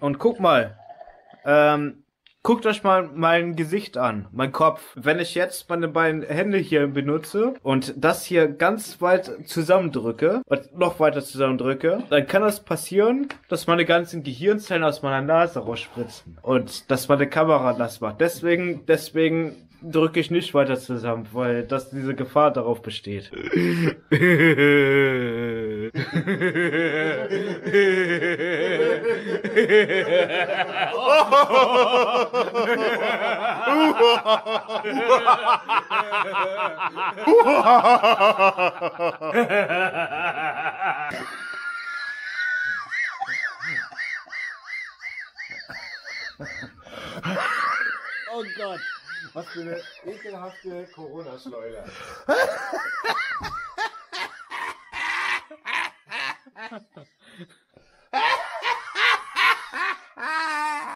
Und guck mal, ähm, guckt euch mal mein Gesicht an, mein Kopf. Wenn ich jetzt meine beiden Hände hier benutze und das hier ganz weit zusammendrücke und noch weiter zusammendrücke, dann kann das passieren, dass meine ganzen Gehirnzellen aus meiner Nase rausspritzen und dass meine Kamera das macht. Deswegen, deswegen drücke ich nicht weiter zusammen, weil das diese Gefahr darauf besteht. oh Gott, was für eine ekelhafte Corona-Schleuder.